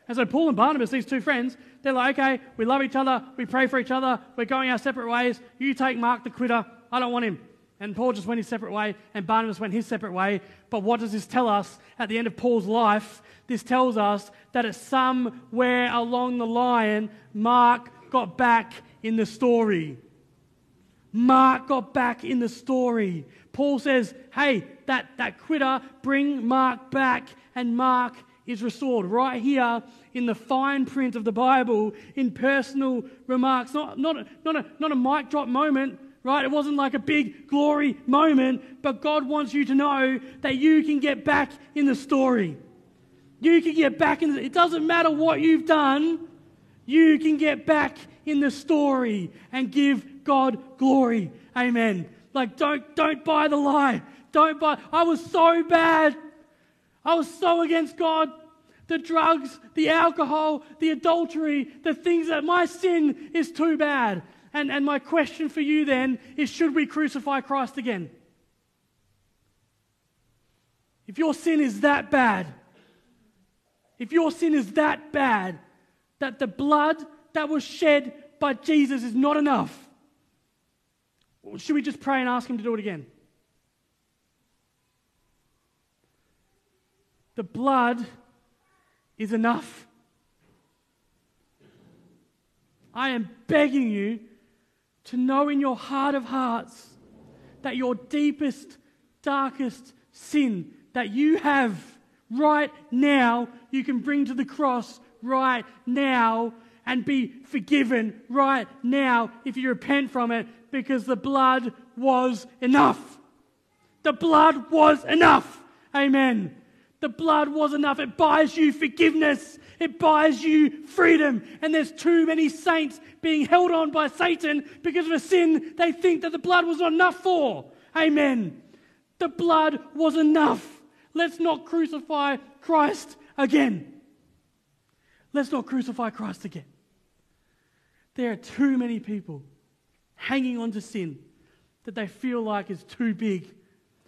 And so Paul and Barnabas, these two friends, they're like, Okay, we love each other, we pray for each other, we're going our separate ways. You take Mark the quitter, I don't want him. And Paul just went his separate way, and Barnabas went his separate way. But what does this tell us at the end of Paul's life? This tells us that at somewhere along the line, Mark got back in the story. Mark got back in the story. Paul says, hey, that, that quitter, bring Mark back. And Mark is restored right here in the fine print of the Bible in personal remarks. Not, not, a, not, a, not a mic drop moment, right? It wasn't like a big glory moment, but God wants you to know that you can get back in the story. You can get back in the, it doesn't matter what you've done, you can get back in the story and give God glory. Amen. Like don't don't buy the lie. Don't buy I was so bad. I was so against God. The drugs, the alcohol, the adultery, the things that my sin is too bad. And, and my question for you then is should we crucify Christ again? If your sin is that bad, if your sin is that bad that the blood that was shed by Jesus is not enough, should we just pray and ask Him to do it again? The blood is enough. I am begging you to know in your heart of hearts that your deepest, darkest sin that you have right now, you can bring to the cross right now and be forgiven right now if you repent from it because the blood was enough. The blood was enough. Amen. The blood was enough. It buys you forgiveness. It buys you freedom. And there's too many saints being held on by Satan because of a sin they think that the blood was not enough for. Amen. The blood was enough. Let's not crucify Christ again. Let's not crucify Christ again. There are too many people hanging on to sin that they feel like is too big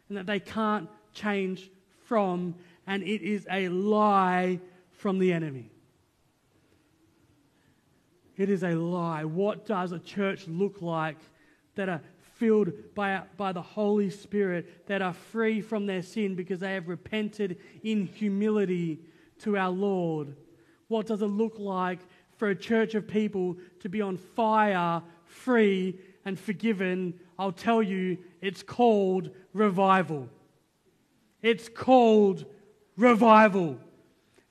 and that they can't change from, and it is a lie from the enemy. It is a lie. What does a church look like that are filled by, by the Holy Spirit, that are free from their sin because they have repented in humility to our Lord. What does it look like for a church of people to be on fire, free, and forgiven? I'll tell you, it's called revival. It's called revival.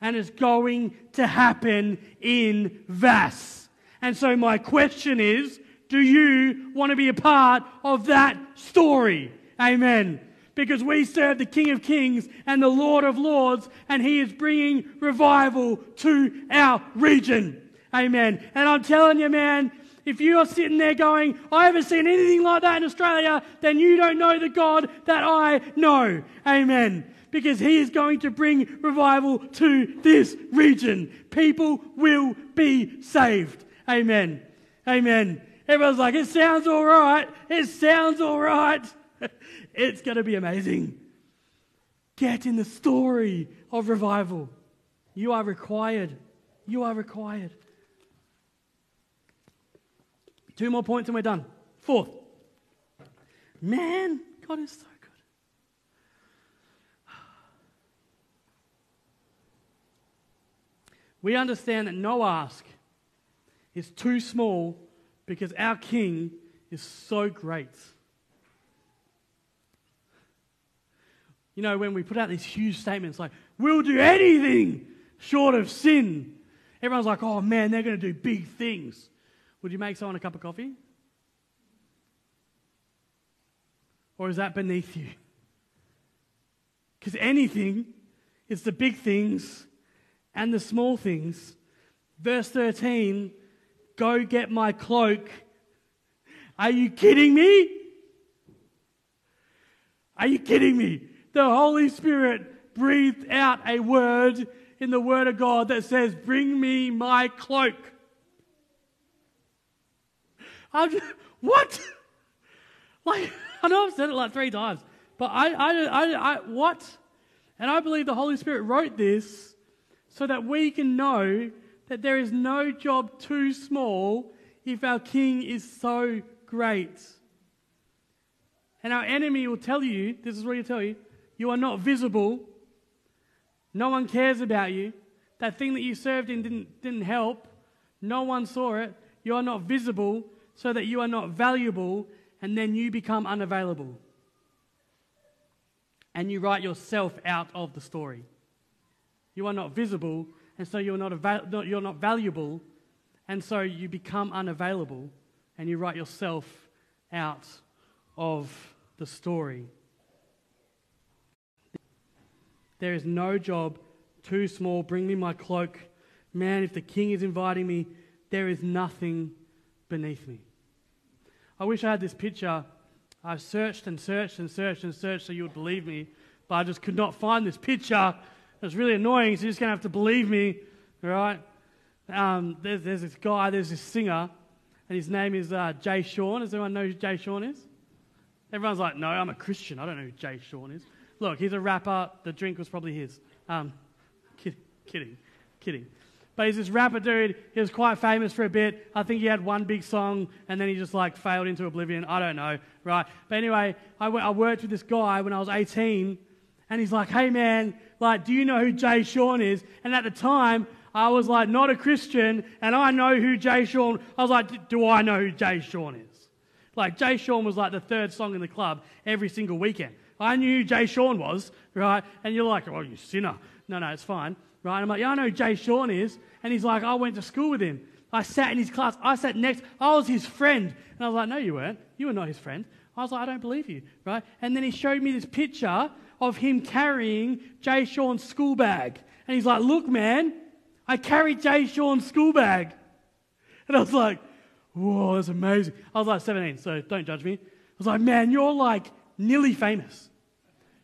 And it's going to happen in Vasse. And so, my question is do you want to be a part of that story? Amen. Because we serve the King of Kings and the Lord of Lords, and He is bringing revival to our region. Amen. And I'm telling you, man, if you are sitting there going, I haven't seen anything like that in Australia, then you don't know the God that I know. Amen. Because he is going to bring revival to this region. People will be saved. Amen. Amen. Everyone's like, it sounds all right. It sounds all right. <laughs> it's going to be amazing. Get in the story of revival. You are required. You are required. Two more points and we're done. Fourth. Man, God is so good. We understand that no ask is too small because our King is so great. You know, when we put out these huge statements like, we'll do anything short of sin, everyone's like, oh man, they're going to do big things. Would you make someone a cup of coffee? Or is that beneath you? Because anything is the big things and the small things. Verse 13 Go get my cloak. Are you kidding me? Are you kidding me? The Holy Spirit breathed out a word in the Word of God that says, Bring me my cloak. I'm just, what? <laughs> Like, I know I've said it like three times, but I, I, I, I, what? And I believe the Holy Spirit wrote this so that we can know that there is no job too small if our King is so great. And our enemy will tell you this is what he'll tell you you are not visible, no one cares about you. That thing that you served in didn't, didn't help, no one saw it. You are not visible, so that you are not valuable, and then you become unavailable. And you write yourself out of the story. You are not visible, and so you're not, you're not valuable, and so you become unavailable, and you write yourself out of the story. There is no job too small. Bring me my cloak. Man, if the king is inviting me, there is nothing beneath me. I wish I had this picture. I've searched and searched and searched and searched so you would believe me, but I just could not find this picture it's really annoying, so you're just going to have to believe me, right? Um, there's, there's this guy, there's this singer, and his name is uh, Jay Sean. Does anyone know who Jay Sean is? Everyone's like, no, I'm a Christian. I don't know who Jay Sean is. Look, he's a rapper. The drink was probably his. Um, kid, kidding, kidding. But he's this rapper dude. He was quite famous for a bit. I think he had one big song and then he just like failed into oblivion. I don't know, right? But anyway, I, w- I worked with this guy when I was 18 and he's like, hey man, like, do you know who Jay Sean is? And at the time, I was like, not a Christian, and I know who Jay Sean. I was like, do I know who Jay Sean is? Like, Jay Sean was like the third song in the club every single weekend. I knew who Jay Sean was, right? And you're like, oh, you sinner. No, no, it's fine, right? And I'm like, yeah, I know who Jay Sean is. And he's like, I went to school with him. I sat in his class. I sat next. I was his friend. And I was like, no, you weren't. You were not his friend. I was like, I don't believe you, right? And then he showed me this picture of him carrying Jay Sean's school bag. And he's like, Look, man, I carried Jay Sean's school bag. And I was like, Whoa, that's amazing. I was like 17, so don't judge me. I was like, Man, you're like nearly famous.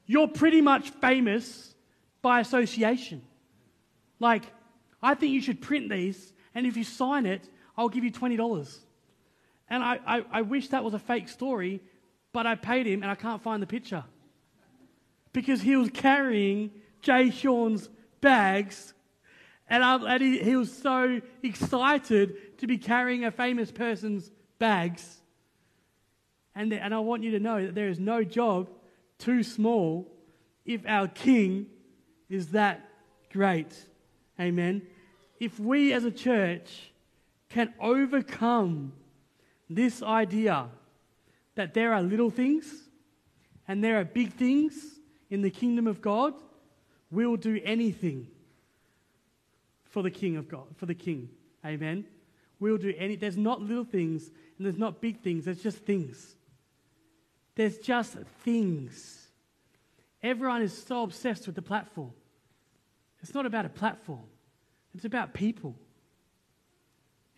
You're pretty much famous by association. Like, I think you should print these, and if you sign it, I'll give you $20. And I, I, I wish that was a fake story, but I paid him and I can't find the picture because he was carrying Jay Sean's bags. And, and he, he was so excited to be carrying a famous person's bags And, and I want you to know that there is no job too small if our King is that great. Amen. If we as a church can overcome this idea that there are little things and there are big things in the kingdom of God, we'll do anything for the king of God, for the king. Amen. We'll do any there's not little things and there's not big things, there's just things. There's just things. Everyone is so obsessed with the platform. It's not about a platform. It's about people.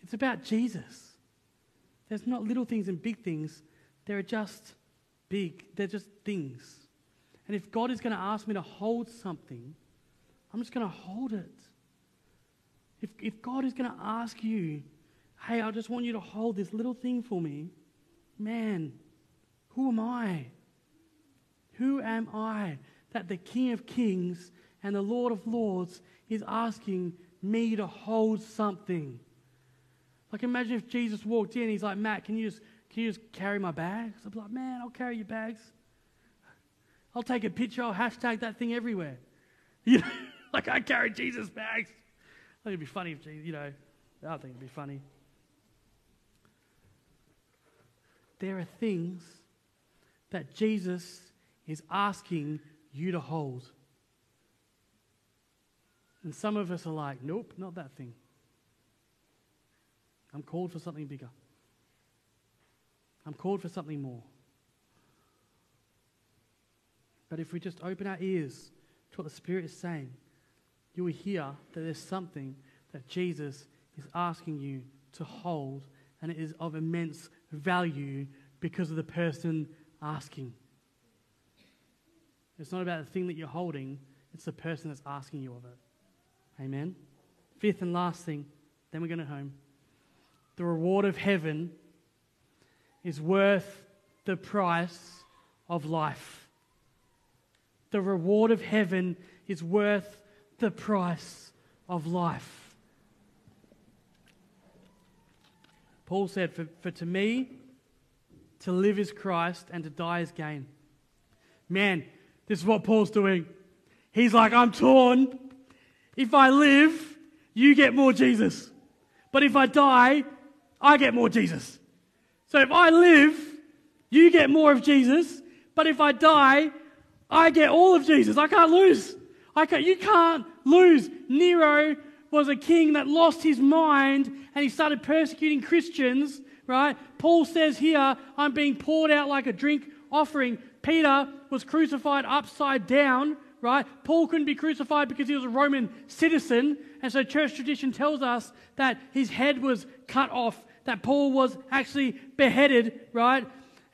It's about Jesus. There's not little things and big things. There are just big, they're just things. And if God is going to ask me to hold something, I'm just going to hold it. If, if God is going to ask you, hey, I just want you to hold this little thing for me, man, who am I? Who am I that the King of Kings and the Lord of Lords is asking me to hold something? Like, imagine if Jesus walked in, he's like, Mat, can you just, can you just carry my bags? I'd be like, man, I'll carry your bags. I'll take a picture, I'll hashtag that thing everywhere. <laughs> You know, like I carry Jesus' bags. I think it'd be funny if Jesus, you know, I think it'd be funny. There are things that Jesus is asking you to hold. And some of us are like, nope, not that thing. I'm called for something bigger. I'm called for something more. But if we just open our ears to what the Spirit is saying, you will hear that there's something that Jesus is asking you to hold, and it is of immense value because of the person asking. It's not about the thing that you're holding, it's the person that's asking you of it. Amen. Fifth and last thing, then we're going to home. The reward of heaven is worth the price of life the reward of heaven is worth the price of life. Paul said, For, for to me, to live is Christ and to die is gain. Man, this is what Paul's doing. He's like, I'm torn. If I live, you get more Jesus. But if I die, I get more Jesus. So if I live, you get more of Jesus. But if I die, I get all of Jesus. I can't lose. I can't, you can't lose. Nero was a king that lost his mind and he started persecuting Christians, right? Paul says here, I'm being poured out like a drink offering. Peter was crucified upside down, right? Paul couldn't be crucified because he was a Roman citizen. And so church tradition tells us that his head was cut off, that Paul was actually beheaded, right?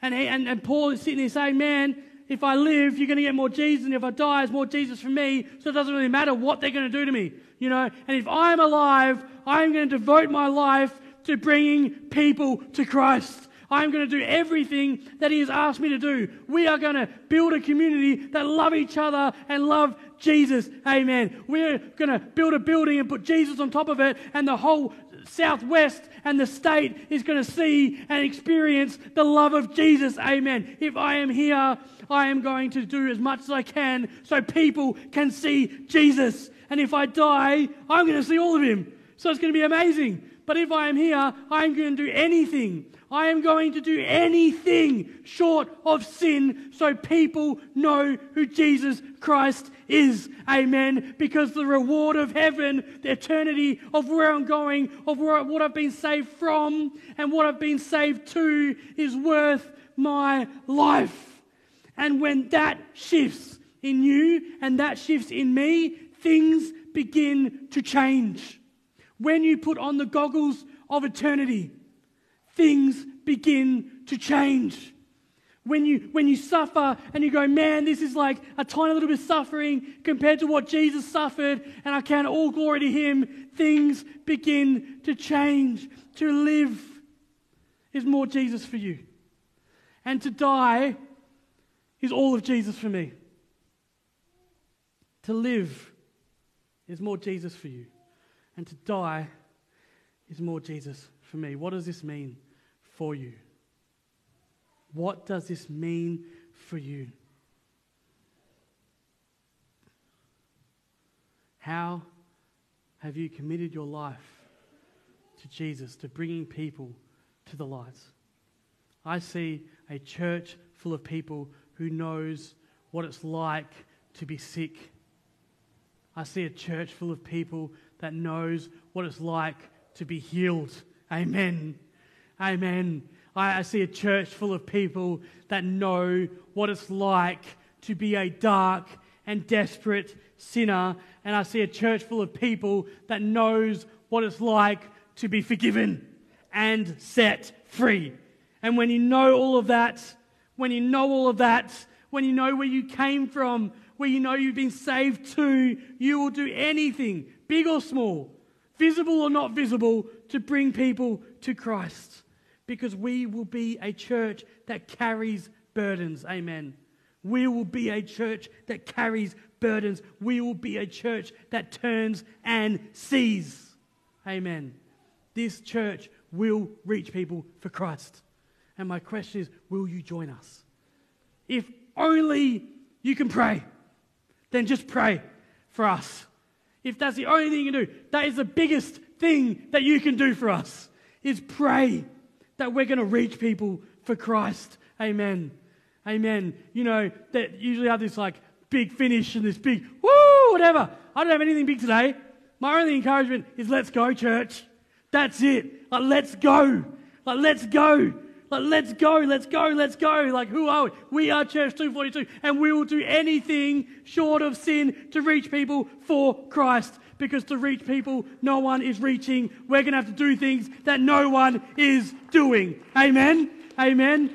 And, he, and, and Paul is sitting there saying, man, if I live, you're going to get more Jesus, and if I die, it's more Jesus for me. So it doesn't really matter what they're going to do to me, you know. And if I'm alive, I'm going to devote my life to bringing people to Christ. I'm going to do everything that He has asked me to do. We are going to build a community that love each other and love Jesus. Amen. We're going to build a building and put Jesus on top of it, and the whole Southwest and the state is going to see and experience the love of Jesus. Amen. If I am here, I am going to do as much as I can so people can see Jesus. And if I die, I'm going to see all of him. So it's going to be amazing. But if I am here, I'm going to do anything. I am going to do anything short of sin so people know who Jesus Christ is. Amen. Because the reward of heaven, the eternity of where I'm going, of where, what I've been saved from, and what I've been saved to is worth my life. And when that shifts in you and that shifts in me, things begin to change. When you put on the goggles of eternity, things begin to change. When you, when you suffer and you go, man, this is like a tiny little bit of suffering compared to what Jesus suffered, and I count all glory to Him, things begin to change. To live is more Jesus for you, and to die is all of Jesus for me. To live is more Jesus for you, and to die is more Jesus for me. What does this mean for you? What does this mean for you? How have you committed your life to Jesus, to bringing people to the light? I see a church full of people who knows what it's like to be sick. I see a church full of people that knows what it's like to be healed. Amen. Amen. I, I see a church full of people that know what it's like to be a dark and desperate sinner. And I see a church full of people that knows what it's like to be forgiven and set free. And when you know all of that, when you know all of that, when you know where you came from, where you know you've been saved to, you will do anything, big or small, visible or not visible, to bring people to Christ. Because we will be a church that carries burdens. Amen. We will be a church that carries burdens. We will be a church that turns and sees. Amen. This church will reach people for Christ. And my question is will you join us? If only you can pray, then just pray for us. If that's the only thing you can do, that is the biggest thing that you can do for us, is pray that we're going to reach people for Christ. Amen. Amen. You know, that usually have this like big finish and this big woo, whatever. I don't have anything big today. My only encouragement is let's go, church. That's it. Like, let's go. Like, let's go. Like, let's go, let's go, let's go. Like, who are we? We are Church 242, and we will do anything short of sin to reach people for Christ. Because to reach people, no one is reaching. We're going to have to do things that no one is doing. Amen? Amen?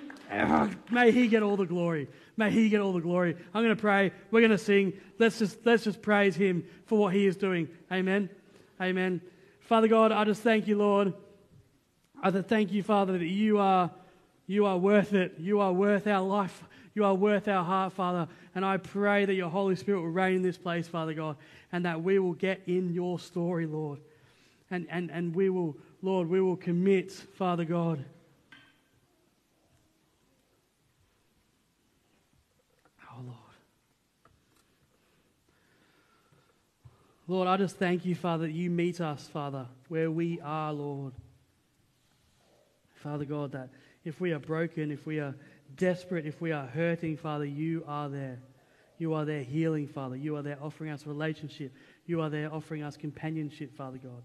may He get all the glory. May He get all the glory. I'm going to pray. We're going to sing. Let's just, let's just praise Him for what He is doing. Amen? Amen. Father God, I just thank you, Lord. I thank you, Father, that you are you are worth it. You are worth our life. You are worth our heart, Father. And I pray that your Holy Spirit will reign in this place, Father God, and that we will get in your story, Lord. And, and, and we will, Lord, we will commit, Father God. Oh, Lord. Lord, I just thank you, Father, that you meet us, Father, where we are, Lord. Father God, that if we are broken, if we are desperate, if we are hurting, Father, you are there. You are there healing, Father. You are there offering us relationship. You are there offering us companionship, Father God.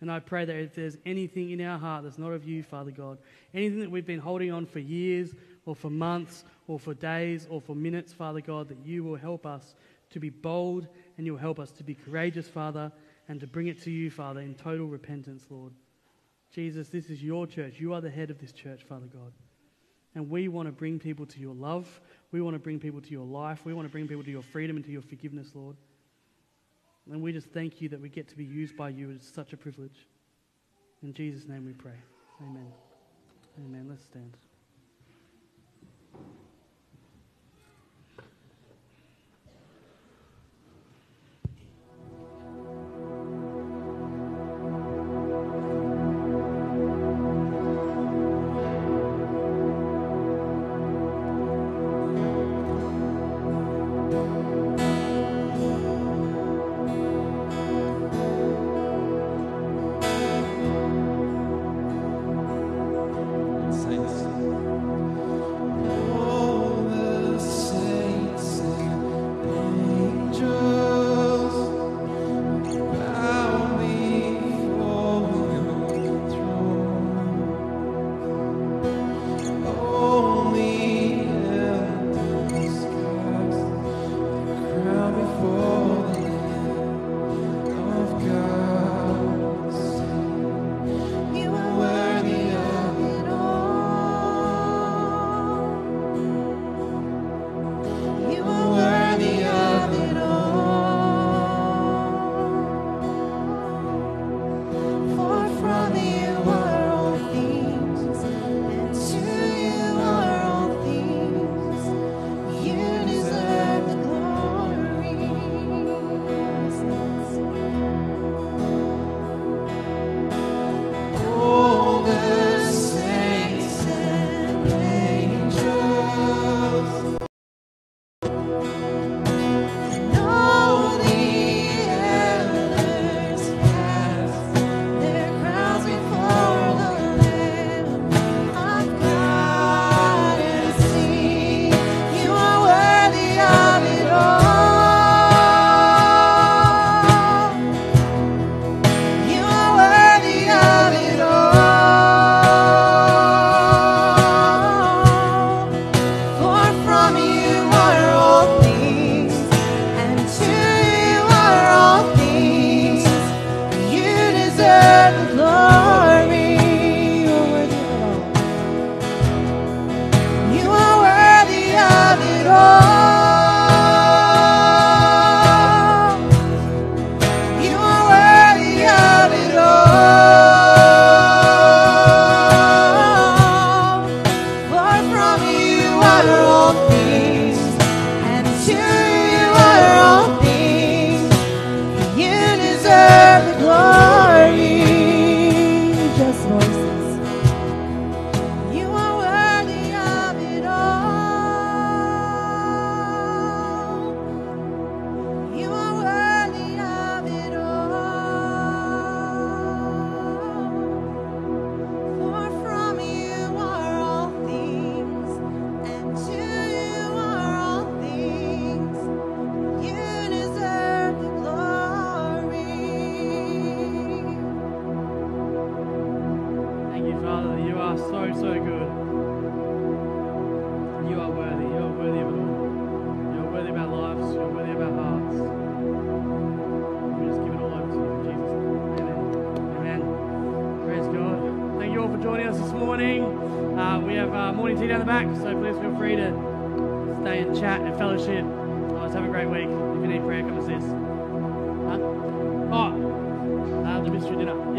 And I pray that if there's anything in our heart that's not of you, Father God, anything that we've been holding on for years or for months or for days or for minutes, Father God, that you will help us to be bold and you'll help us to be courageous, Father, and to bring it to you, Father, in total repentance, Lord. Jesus, this is your church. You are the head of this church, Father God. And we want to bring people to your love. We want to bring people to your life. We want to bring people to your freedom and to your forgiveness, Lord. And we just thank you that we get to be used by you. It's such a privilege. In Jesus' name we pray. Amen. Amen. Let's stand.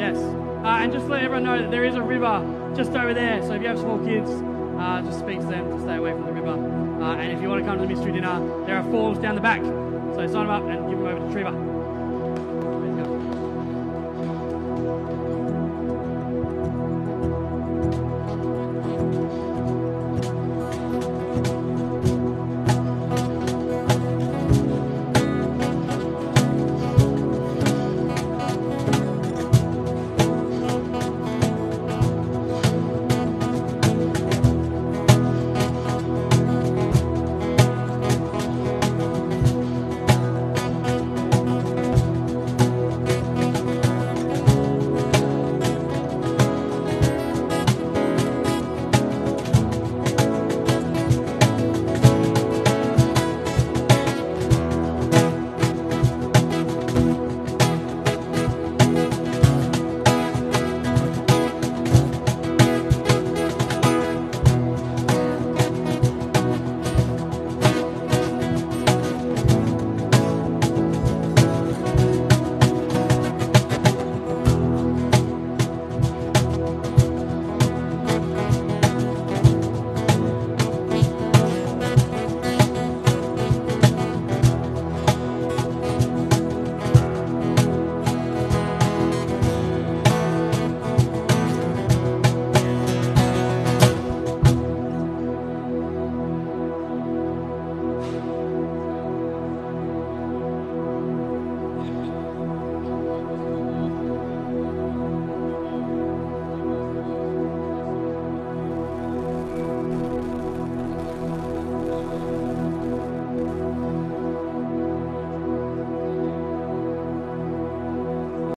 Yes. Uh, and just let everyone know that there is a river just over there. So if you have small kids, uh, just speak to them to stay away from the river. Uh, and if you want to come to the mystery dinner, there are forms down the back. So sign them up and give them over to Trevor.